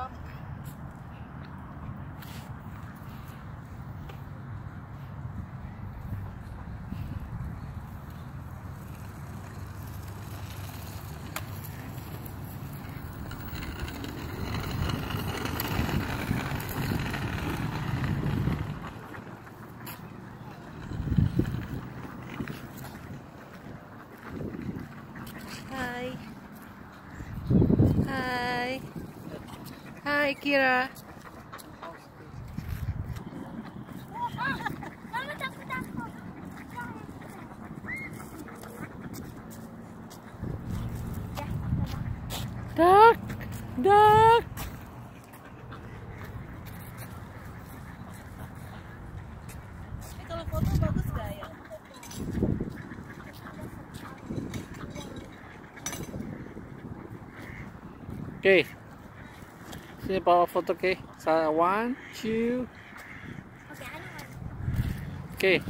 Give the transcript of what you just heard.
không Bye. Hai Kira. Kalau foto bagus gak ya? Oke. Sige, bawa photo kay. Sa one, two. Okay.